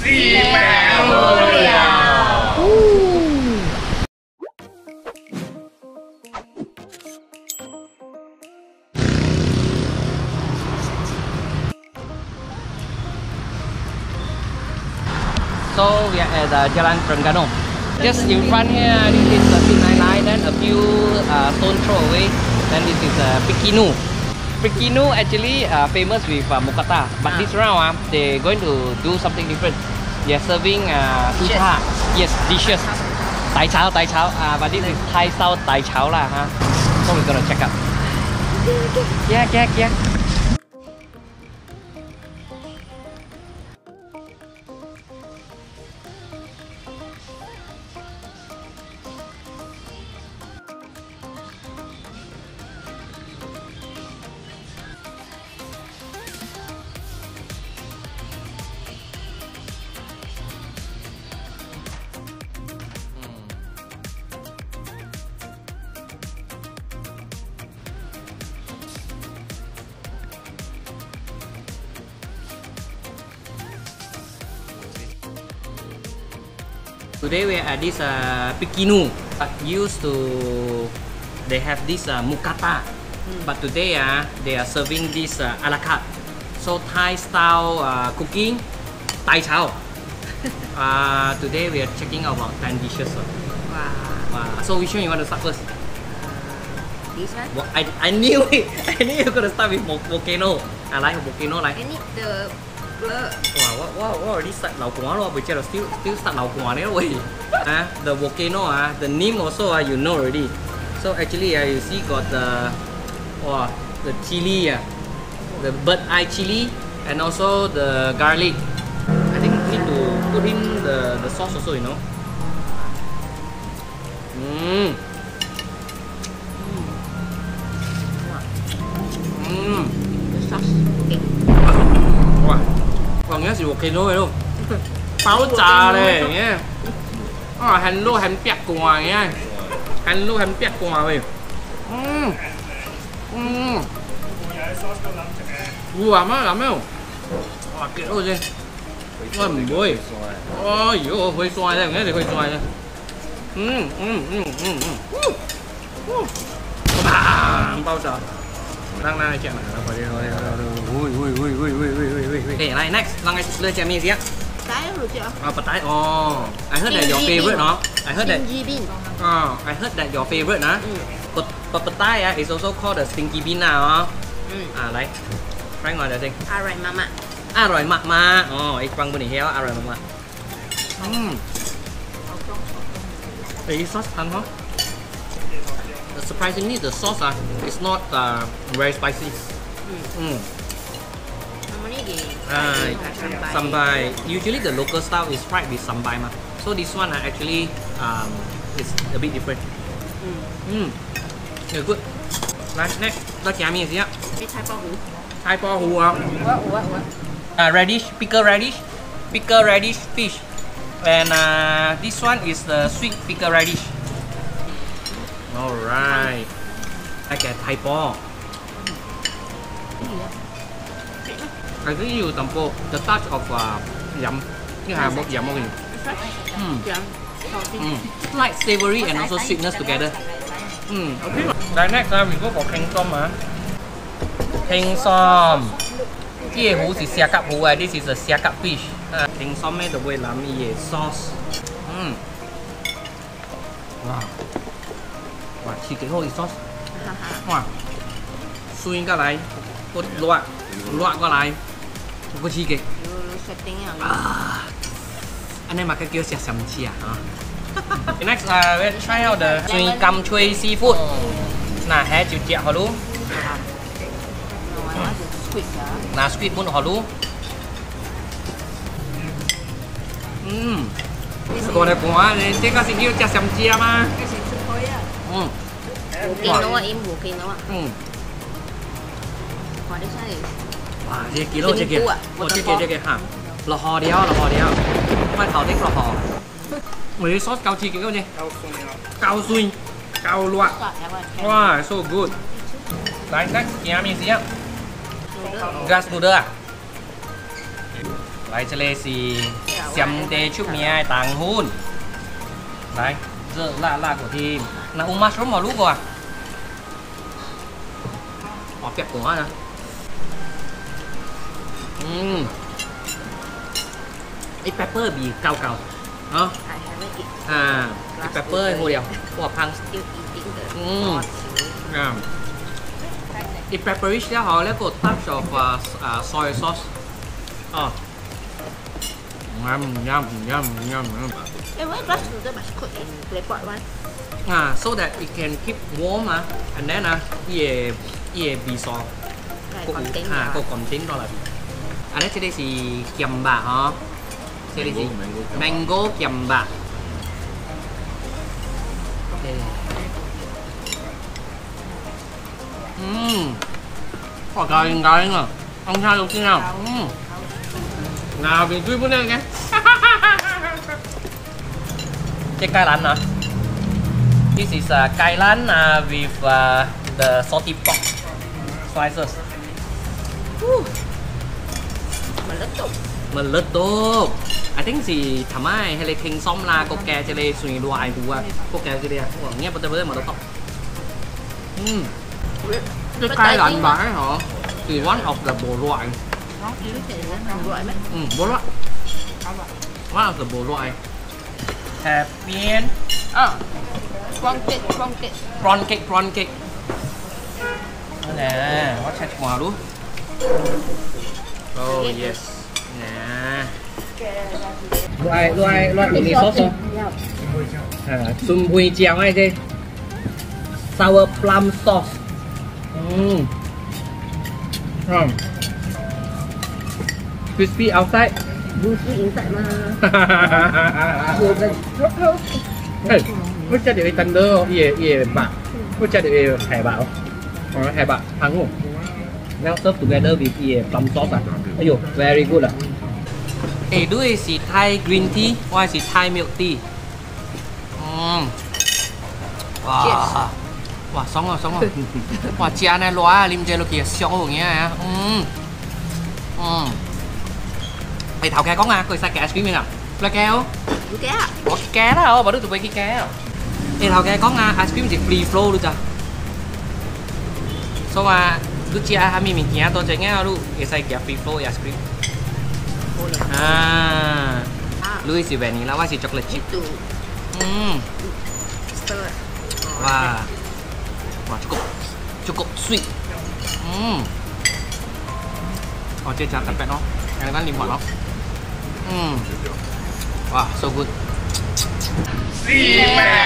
So we are at uh, Jalan Terengganu. Just in front here, this is the C99, then a few uh, stone throw away. Then this is uh, Pikinu. Pikinu actually uh, famous with uh, Mookata, but this round uh, they're going to do something different. They're serving uh, sucha. Yes, dishes. Tai chao, tai chao. Uh, but this is Thai style tai chao lah. Huh? So we're gonna check out. Yeah, yeah, yeah. Today we are at this uh, Pikinu. Uh, used to they have this uh, mukata, but today uh, they are serving this uh, a la carte. So Thai style uh, cooking, Thai chow. uh, today we are checking out about 10 dishes. uh. Wow. Wow. So which one you want to start first? This one? Well, I, I knew it. I knew you're gonna start with volcano. I like volcano like. I need the Wah, wah, wah, wah, already start lau kuang lor, but still, still start lau kuang ni lor. Ah, the volcano ah, the name also ah, you know already. So actually ah, you see got the, wah, the chili ah, the bird eye chili, and also the garlic. I think need to put in the the sauce also, you know. Hmm. Hmm. Hmm. The sauce. Okay. Wah. 방이야 지금 오케이노예요. bao trà này. À, ờ, hành lô hành bẹt của ngoài nhé. Hành lô hành bẹt của ngoài vậy. Ừ. Ừ. Ủa mà làm? À, kết rồi chứ. Ôi mình bôi. Ôi dồi, hơi xoay đây, nghe thì hơi xoay đây. Ừ, ừ, ừ, ừ, ừ. Bao trà đang này chuyện này đâu phải đi rồi ui ui ui ui ui ui ui ui. Để lại next. Là ngày lên chèm gì á trái rồi chưa? à bật trái oh I heard that your favorite no I heard that stingy bean. Oh I heard that your favorite na but but but tai ah is also called the stingy bean now ah ừ. à đấy. Phải ngồi đợi xin à rồi mama à rồi mama oh ik bang bun heo à rồi mama um ừ. ừ. Ý, sốt ăn không? Surprisingly the sauce ah is not uh, very spicy อืม Mama ni di. Ah, sambai. Usually the local style is fried with sambai ma. So this one uh, actually um, is a bit different. Ừ. Mm. Yeah, good. Nice. Next, đó chả miếng gì á? Cái thái bao hủ. Hai po à? Ủa, ủa, ủa. Uh, radish, pickled radish, pickled radish fish, and uh, this one is the sweet pickled radish. Alright. Okay, typo. I think you tampo the touch of uh, yum. You have both yum only. Mm. Mm. Like savory and also sweetness together. Mm. Okay. The next time we go for keng som ah. Keng som. Ye hu is xia kap hu ah. This is a xia kap fish. À, uh, keng som made the way lam ye sauce. Mm. Wow. 哇，吃几好的 sauce，哇，酸過嚟，個辣辣過嚟，好刺激。啊，อันนี้มาก็เกี่ยวเสียสัมเชียฮะ à. à? ờ. Next, uh, we try out the suy cam chui seafood. na hé chịu chẹo hả lu? Na squid muốn hả luôn. Còn này quá, thế các sinh yêu chả sầm chia à mà. อืม กินแล้วอะอิ่มหูกินแล้วอะอืมพอได้ใช่ว่าเจกิโลเจกิโอ้เจกิเจกิค่ะรอฮอเดียวรอฮอเดียวมาเผาเต็กรอฮอหรือซอสเกาจีกินก็ได้เกาซุยเกาลวกว้า so good ร้านนักเกียมีเสียงกราสบูเดอร์ไหลทะเลสีเซียมเตชุบเมียต่างหุ้นไหลเจอล่าล่ากว่าทีม Next, nhà mình gì ạ? Noodle. Gas noodle à? Đấy, cho nên thì xem đề chút mía tàng hôn Đấy, giờ là là của thì là uống mushroom vào lúc rồi à Ở kẹp của nè Ừm Ít pepper bị cao cao Hả? I haven't eat. À, ít pepper ngồi đều Của phăng Still eating the Mm. hot. Yeah. It preparation họ lấy một touch of uh, uh, soy sauce. Oh. Yum, yum, yum, yum, yum. Eh, why glass noodle must cook in clay pot one? Ah, so that it can keep warm ah. And then ah, yeah, yeah, bị so. Like Cô contain à, cô còn tính đó là anh ấy sẽ đây gì kiềm bạc hả? Sẽ đây gì? Mango kiềm bạc. Đây. Ừm. Quả cay cay nè. Ăn hai đầu tiên nào. Ừm. Nào, mình chui bún này nghe. Cái cay lạnh hả? This is uh, lạnh uh, with uh, the salty pork slices. Mình lít tốt I think gì thầm ai hay là kinh xong là cô kè cho đây suy đoại của cô kè cho đây nghe bắt đầu mà nó tóc Ừm, cái cay lạnh bãi hả? Thì one of the bộ loại. Không gọi mấy. ừ, bộ loại. One of the bộ loại. Happy end à Prawn cake, prawn cake. prawn cake prawn cake. Nè watch check ngoài luôn. Oh yes. Nè. Loại loại loại bánh mì sốt không à, sum hui chiang ai đây sour plum sauce. Mm. Ngon. crispy outside. Juicy inside mà. Ê, có cha được tân đơ ye ye bạc có cha được hải bảo Ờ, hải bảo thắng không now serve together with ye plum sauce à ayo very good à Ê, đuôi là Thai green tea, hoặc là Thai milk tea. Wow. Cheers. Wow, sống rồi, sống rồi. wow, chị anh này loa lim chơi lo kìa, xong rồi nghe à. Mm. Mm. Ê, thảo kè có nga, coi sai kè ice cream nào. Là kè không? Đúng cái à? Ủa, cái kè đó không? Bà đức tụi bay cái kè không? Ê, thảo kè có nga, ice cream thì free flow luôn จ้ะ So mà, lúc chị ai mình mình nhá tôi chạy nghe luôn, cái sai kè free flow ice cream. Ôi à. À. À. Louis si vanilla, why si chocolate chip? Need to Hmm. stir. Wah. Wah, cukup cukup sweet. Hmm. Oh, dia jangan tempat no. Yang kan lima no. Hmm. Wah, so good. Xì mèo.